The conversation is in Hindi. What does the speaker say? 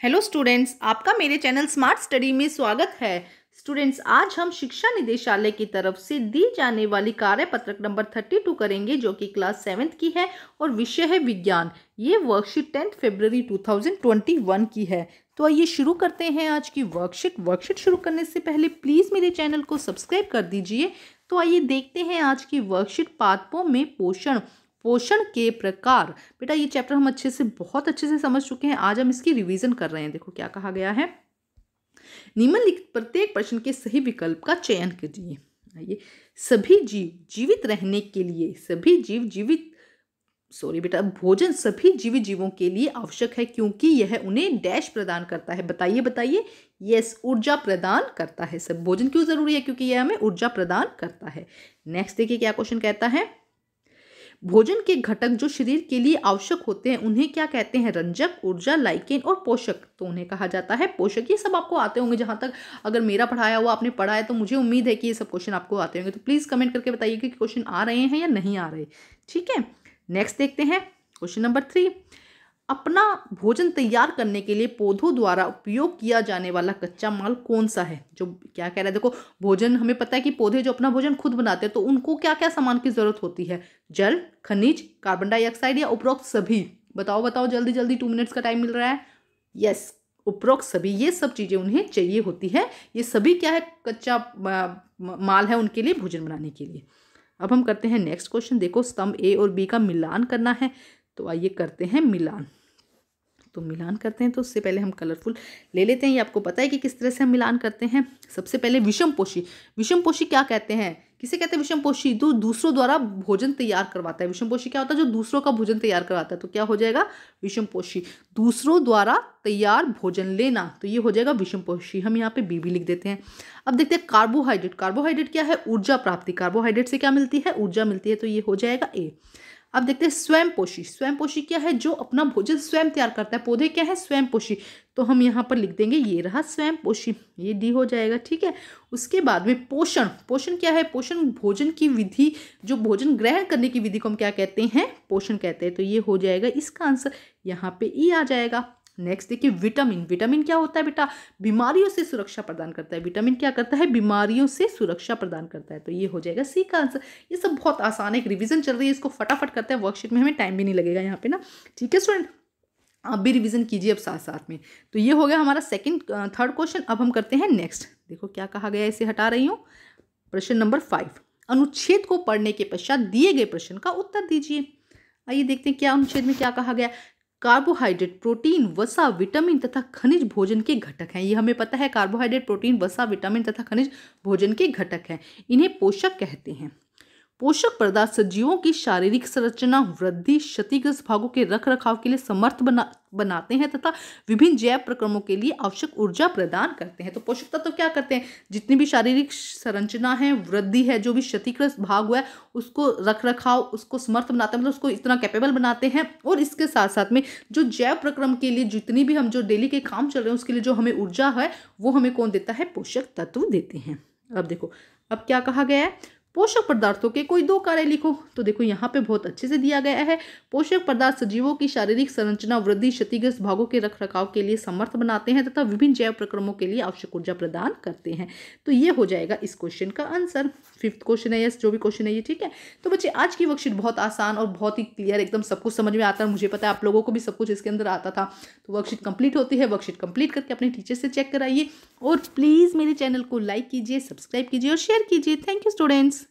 हेलो स्टूडेंट्स आपका मेरे चैनल स्मार्ट स्टडी में स्वागत है। स्टूडेंट्स आज हम शिक्षा निदेशालय की तरफ़ से दी जाने वाली कार्यपत्रक नंबर थर्टी टू करेंगे, जो कि क्लास सेवेंथ की है और विषय है विज्ञान। ये worksheet tenth February two thousand twenty one की है। तो आइए शुरू करते हैं आज की वर्कशीट वर्कशीट शुरू करने से पहले प्लीज़ मेरे चैनल को सब्सक्राइब कर दीजिए। तो आइए देखते हैं आज की वर्कशीट पादपों में पोषण। पोषण के प्रकार। बेटा, ये चैप्टर हम अच्छे से, बहुत अच्छे से समझ चुके हैं। आज हम इसकी रिवीजन कर रहे हैं। देखो क्या कहा गया है। निम्नलिखित प्रत्येक प्रश्न के सही विकल्प का चयन कीजिए। आइए। सभी जीव जीवित रहने के लिए, सभी जीव जीवित सॉरी बेटा, भोजन सभी जीवित जीवों के लिए आवश्यक है, क्योंकि यह उन्हें डैश प्रदान करता है। बताइए बताइए। यस ऊर्जा प्रदान करता है। सब भोजन क्यों ज़रूरी है? क्योंकि यह हमें ऊर्जा प्रदान करता है। नेक्स्ट देखिए क्या क्वेश्चन कहता है। भोजन के घटक जो शरीर के लिए आवश्यक होते हैं, उन्हें क्या कहते हैं? रंजक, ऊर्जा, लाइकेन और पोषक तो उन्हें कहा जाता है पोषक। ये सब आपको आते होंगे जहाँ तक अगर मेरा पढ़ाया हुआ आपने पढ़ा है तो मुझे उम्मीद है कि ये सब क्वेश्चन आपको आते होंगे। तो प्लीज़ कमेंट करके बताइए कि क्वेश्चन आ रहे हैं या नहीं आ रहे। ठीक है? नेक्स्ट देखते हैं क्वेश्चन नंबर थ्री अपना भोजन तैयार करने के लिए पौधों द्वारा उपयोग किया जाने वाला कच्चा माल कौन सा है? जो क्या कह रहा है? देखो, भोजन, हमें पता है कि पौधे जो अपना भोजन खुद बनाते हैं तो उनको क्या क्या सामान की ज़रूरत होती है? जल, खनिज कार्बन डाइऑक्साइड या उपरोक्त सभी? बताओ बताओ, जल्दी जल्दी टू मिनट्स का टाइम मिल रहा है। यस उपरोक्त सभी, ये सब चीज़ें उन्हें चाहिए होती है। ये सभी क्या है? कच्चा माल है उनके लिए भोजन बनाने के लिए। अब हम करते हैं नेक्स्ट क्वेश्चन देखो, स्तंभ ए और बी का मिलान करना है तो आइए करते हैं मिलान। तो मिलान करते हैं तो उससे पहले हम कलरफुल ले लेते हैं। ये आपको पता है कि किस तरह से हम मिलान करते हैं। सबसे पहले विषम पोषी विषम पोषी क्या कहते हैं? किसे कहते हैं विषम पोषी जो दूसरों द्वारा भोजन तैयार करवाता है। विषम पोषी क्या होता है? जो दूसरों का भोजन तैयार करवाता है। तो क्या हो जाएगा? विषम पोषी दूसरों द्वारा तैयार भोजन लेना तो ये हो जाएगा विषम पोषी हम यहाँ पे बी भी लिख देते हैं। अब देखते हैं कार्बोहाइड्रेट कार्बोहाइड्रेट क्या है? ऊर्जा प्राप्ति। कार्बोहाइड्रेट से क्या मिलती है? ऊर्जा मिलती है तो ये हो जाएगा ए अब देखते हैं स्वयं पोषी स्वयं पोषी क्या है? जो अपना भोजन स्वयं तैयार करता है। पौधे क्या है? स्वयं पोषी तो हम यहाँ पर लिख देंगे, ये रहा स्वयं पोषी ये डी हो जाएगा, ठीक है? उसके बाद में पोषण। पोषण क्या है? पोषण भोजन की विधि, जो भोजन ग्रहण करने की विधि को हम क्या कहते हैं? पोषण कहते हैं। तो ये हो जाएगा इसका आंसर। यहाँ पे ई आ जाएगा। नेक्स्ट देखिए विटामिन विटामिन क्या होता है बेटा? बीमारियों से सुरक्षा प्रदान करता है। विटामिन क्या करता है? बीमारियों से सुरक्षा प्रदान करता है। तो ये हो जाएगा सी का आंसर ये सब बहुत आसान है। एक रिविजन चल रही है। इसको फटाफट करते हैं। वर्कशीट में हमें टाइम भी नहीं लगेगा यहाँ पे ना। ठीक है स्टूडेंट आप भी रिविजन कीजिए अब साथ साथ में। तो ये हो गया हमारा सेकंड थर्ड क्वेश्चन अब हम करते हैं नेक्स्ट देखो क्या कहा गया इसे हटा रही हूँ। प्रश्न नंबर फाइव अनुच्छेद को पढ़ने के पश्चात दिए गए प्रश्न का उत्तर दीजिए। आइए देखते हैं क्या अनुच्छेद में क्या कहा गया कार्बोहाइड्रेट प्रोटीन, वसा, विटामिन तथा खनिज भोजन के घटक हैं। ये हमें पता है, कार्बोहाइड्रेट प्रोटीन, वसा, विटामिन तथा खनिज भोजन के घटक हैं। इन्हें पोषक कहते हैं। पोषक पदार्थ सजीवों की शारीरिक संरचना, वृद्धि, क्षतिग्रस्त भागों के रख रखाव के लिए समर्थ बना, बनाते हैं तथा विभिन्न जैव प्रक्रमों के लिए आवश्यक ऊर्जा प्रदान करते हैं। तो पोषक तत्व तो क्या करते हैं? जितनी भी शारीरिक संरचना है, वृद्धि है, जो भी क्षतिग्रस्त भाग हुआ है, उसको रख रखाव उसको समर्थ बनाते हैं मतलब उसको इतना कैपेबल बनाते हैं। और इसके साथ साथ में जो जैव प्रक्रम के लिए जितनी भी हम जो डेली के काम चल रहे हैं, उसके लिए जो हमें ऊर्जा है, वो हमें कौन देता है? पोषक तत्व देते हैं। अब देखो, अब क्या कहा गया है? पोषक पदार्थों के कोई दो कार्य लिखो। तो देखो, यहाँ पे बहुत अच्छे से दिया गया है। पोषक पदार्थ सजीवों की शारीरिक संरचना, वृद्धि, क्षतिग्रस्त भागों के रख रखाव के लिए समर्थ बनाते हैं तथा विभिन्न जैव प्रक्रमों के लिए आवश्यक ऊर्जा प्रदान करते हैं। तो ये हो जाएगा इस क्वेश्चन का आंसर फिफ्थ क्वेश्चन है यस जो भी क्वेश्चन है ये, ठीक है? तो बच्चे, आज की वर्कशीट बहुत आसान और बहुत ही क्लियर एकदम सब कुछ समझ में आता है। मुझे पता है आप लोगों को भी सब कुछ इसके अंदर आता था। तो वर्कशीट कंप्लीट होती है। वर्कशीट कंप्लीट करके अपने टीचर से चेक कराइए। और प्लीज़ मेरे चैनल को लाइक कीजिए सब्सक्राइब कीजिए और शेयर कीजिए। Thank you students